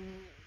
Mm-hmm.